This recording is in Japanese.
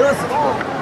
出ます。